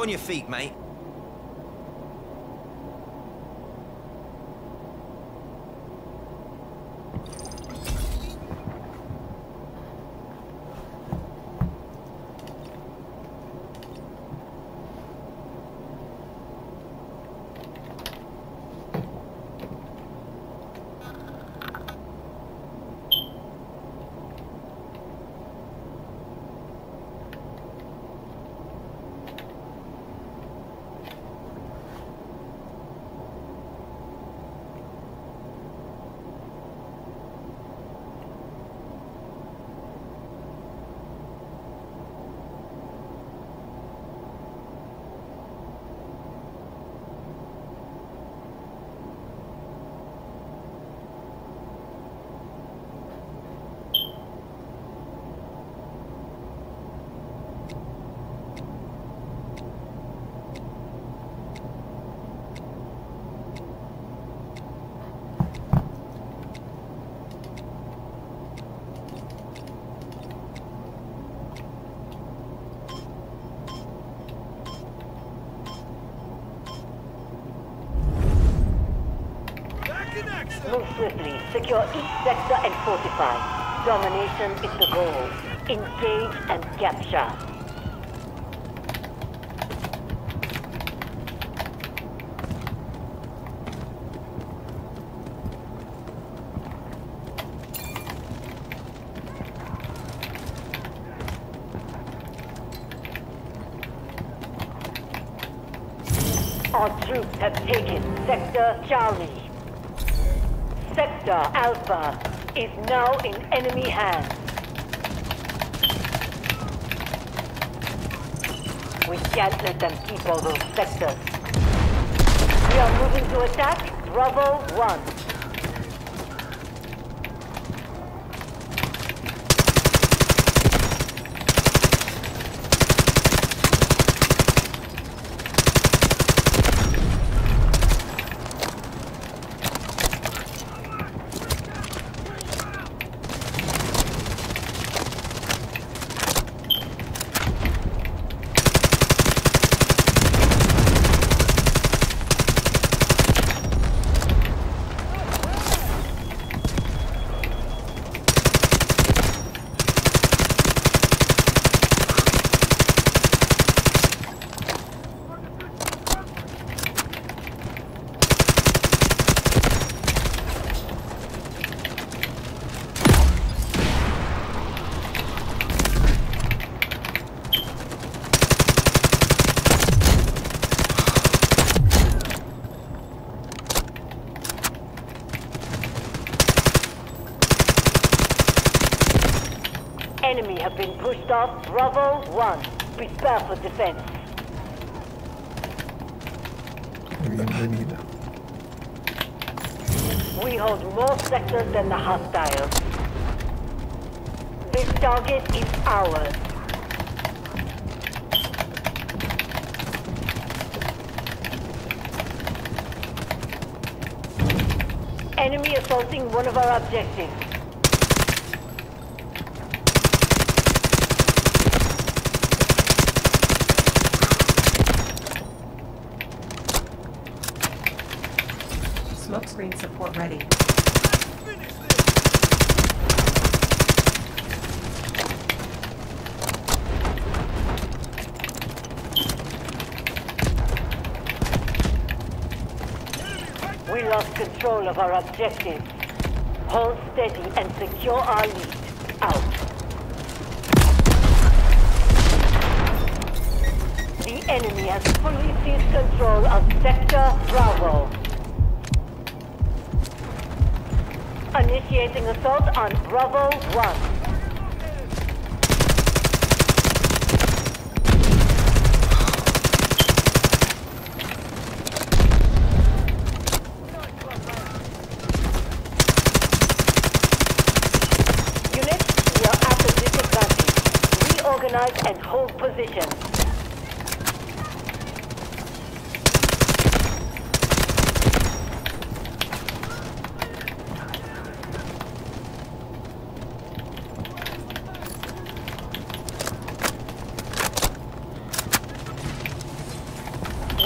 on your feet, mate. Move swiftly. Secure each sector and fortify. Domination is the goal. Engage and capture. Our troops have taken Sector Charlie. Sector Alpha is now in enemy hands. We can't let them keep all those sectors. We are moving to attack Bravo 1. Enemy have been pushed off Bravo 1. Prepare for defense. Bienvenida. We hold more sectors than the hostiles. This target is ours. Enemy assaulting one of our objectives. Smoke screen support ready. We lost control of our objective. Hold steady and secure our lead. Out. The enemy has fully seized control of Sector Bravo. Initiating assault on Bravo 1. Units, we are at a disadvantage. Reorganize and hold position.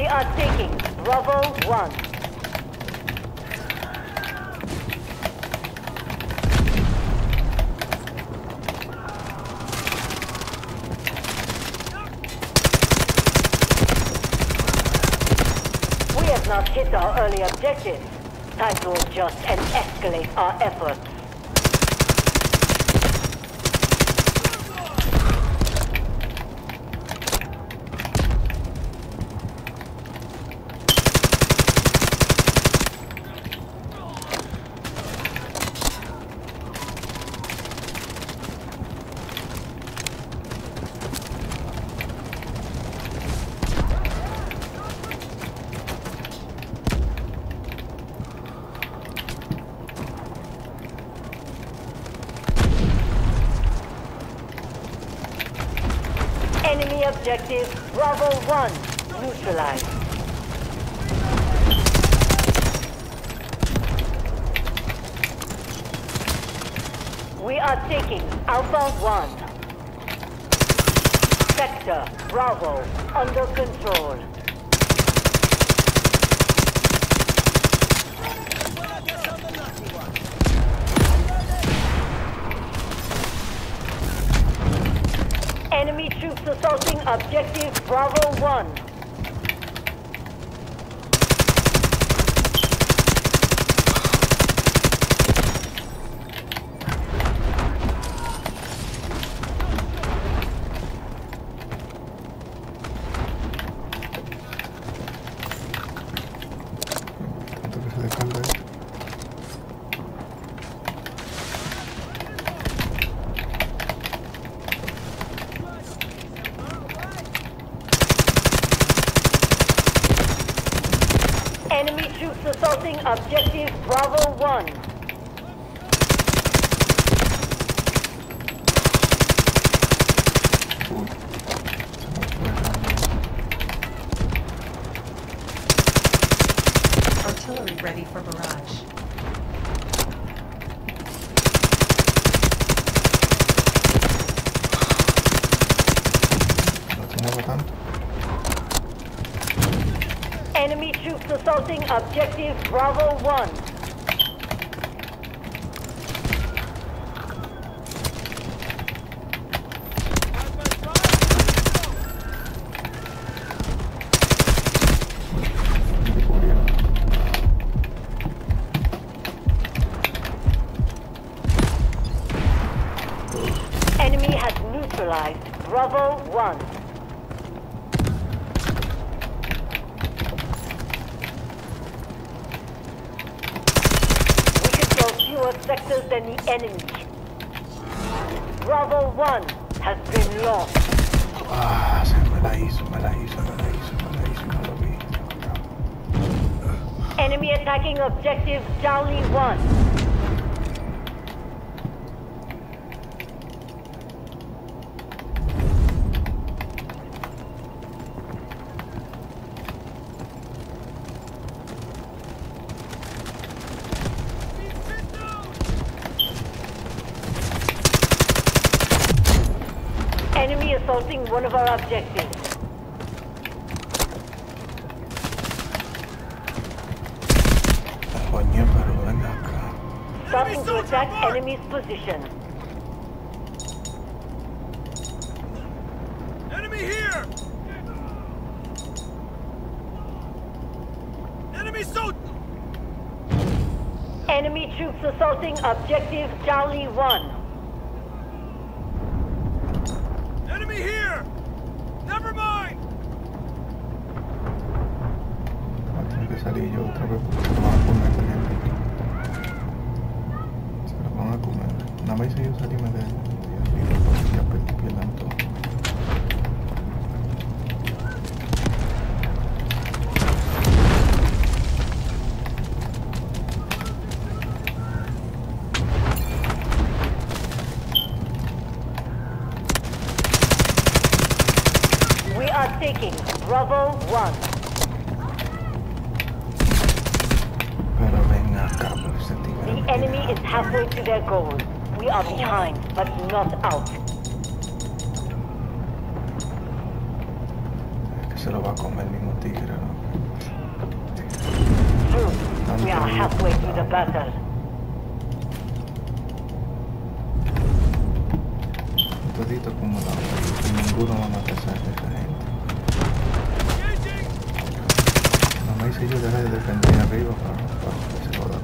We are taking Bravo 1. We have not hit our early objectives. Time to adjust and escalate our efforts. Enemy objective Bravo 1 neutralized. We are taking Alpha 1. Sector Bravo under control. Enemy troops assaulting objective Bravo 1. Tanto que se descarga esto. Enemy troops assaulting objective Bravo 1. Uy. Se me fue. Artillery ready for barrage. No se mueva tanto. Enemy troops assaulting objective Bravo 1. Enemy has neutralized Bravo 1. We control sectors than the enemy. Bravo 1 has been lost. Ah, se me la hizo, me la hizo, me la hizo, me la hizo, no lo vi. Enemy attacking objective Charlie 1. Enemy assaulting one of our objectives. Coño, pero ven. Starting to attack enemy's position. Enemy here! Enemy so Enemy troops assaulting objective Charlie 1. Enemy here! Never mind! Voy a tener que salir yo otra vez porque se lo van a comer esta gente aquí. Is halfway to their goal. We are behind, but not out. Es que se lo va a comer el mismo tigre, ¿no? Through. We are halfway through the battle. Todito como la ninguno va a matar a esa gente. No me hice yo dejar de defender arriba para, para que se todo.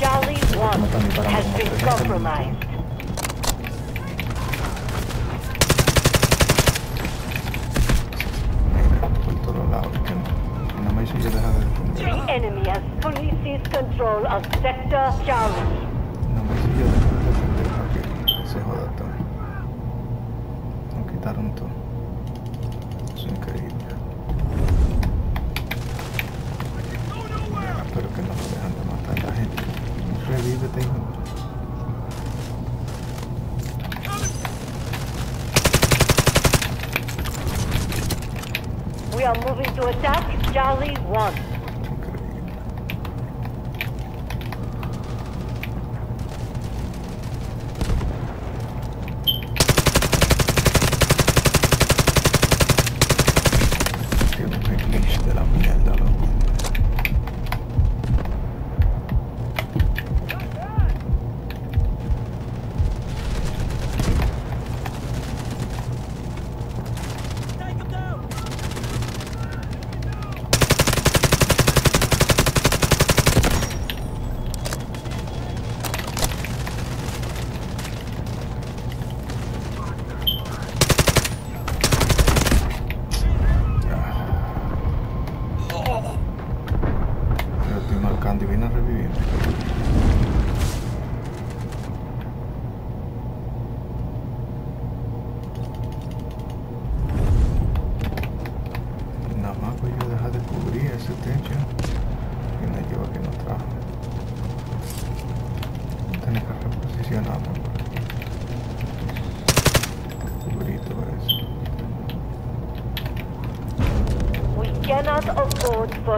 Charlie 1 has been compromised. No, no. The enemy has fully seized control of Sector Charlie. No se. Nos quitaron todo. Charlie 1.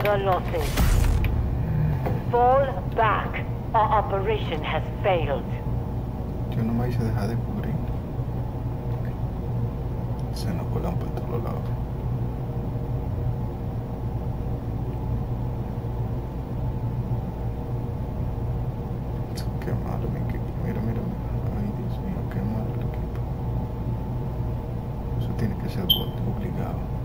Further losses. Fall back. Our operation has failed. Yo no me hice dejar de cubrir. Se nos colan por todos lados. Qué malo mi equipo. Mira, mira, mira. Ay, Dios mío, qué malo el equipo. Eso tiene que ser obligado.